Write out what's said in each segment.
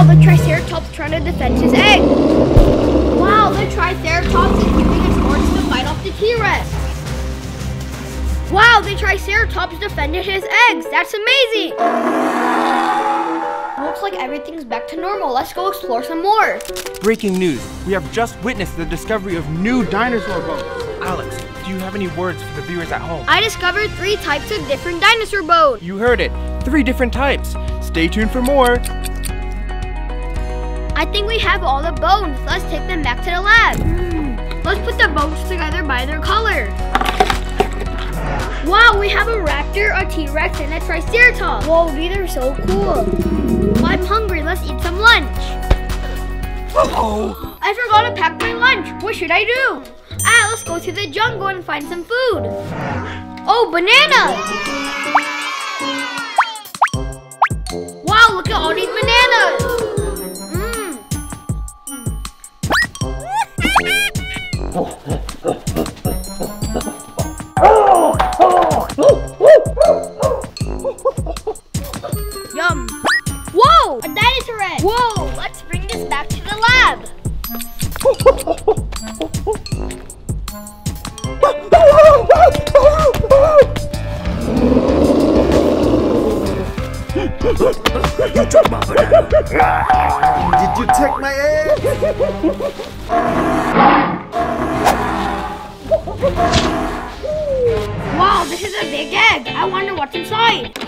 Wow, the Triceratops trying to defend his egg. Wow, the Triceratops is using its horns to fight off the T-Rex. Wow, the Triceratops defended his eggs. That's amazing. Looks like everything's back to normal. Let's go explore some more. Breaking news. We have just witnessed the discovery of new dinosaur bones. Alex, do you have any words for the viewers at home? I discovered three types of different dinosaur bones. You heard it. Three different types. Stay tuned for more. I think we have all the bones. Let's take them back to the lab. Let's put the bones together by their color. Wow, we have a raptor, a T-Rex, and a Triceratops. Whoa, these are so cool. I'm hungry. Let's eat some lunch. Oh, I forgot to pack my lunch. What should I do? Ah, let's go to the jungle and find some food. Oh, bananas! Wow, look at all these bananas! Whoa, a dinosaur egg. Whoa, let's bring this back to the lab. Did you take my egg? Wow, this is a big egg. I wonder what's inside.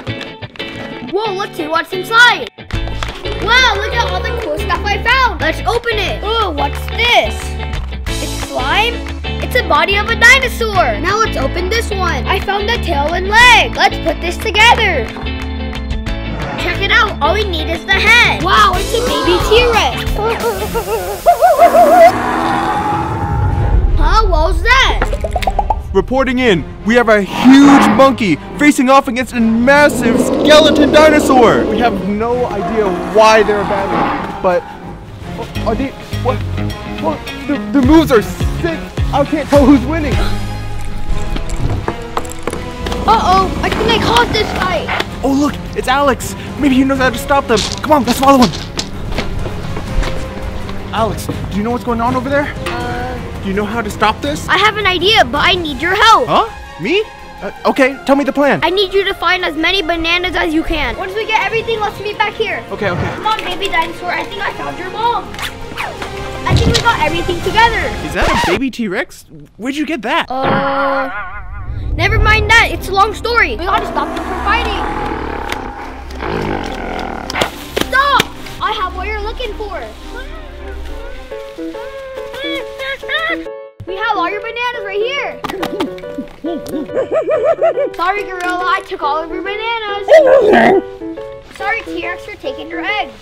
Whoa, let's see what's inside. Wow, look at all the cool stuff I found. Let's open it. Oh, what's this? It's slime? It's a body of a dinosaur. Now let's open this one. I found the tail and leg. Let's put this together. Check it out. All we need is the head. Wow, it's a baby T-Rex. reporting in. We have a huge monkey facing off against a massive skeleton dinosaur. We have no idea why they're battling, but are they? What? What? The, the moves are sick. I can't tell who's winning. Uh-oh, I think I caused this fight. Oh look, it's Alex. Maybe he knows how to stop them. Come on, let's follow him. Alex, do you know what's going on over there? Do you know how to stop this? I have an idea, but I need your help. Huh? Me? Uh, okay, tell me the plan. I need you to find as many bananas as you can. Once we get everything, let's meet back here. Okay, okay. Come on, baby dinosaur. I think I found your mom. I think we got everything together. Is that a baby T-Rex? Where'd you get that? Uh, never mind that. It's a long story. We gotta stop bananas right here. Sorry, Gorilla. I took all of your bananas. Sorry, T-Rex, for taking your eggs.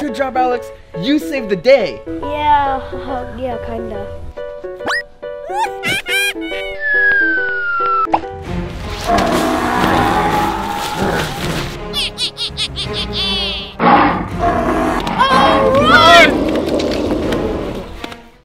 Good job, Alex. You saved the day. Yeah, uh, yeah, kinda.